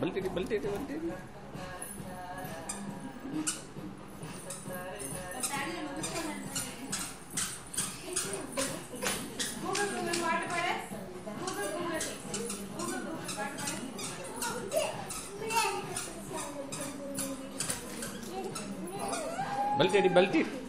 बल्टेटी बल्टेटी बल्टेटी बल्टेटी बल्टेटी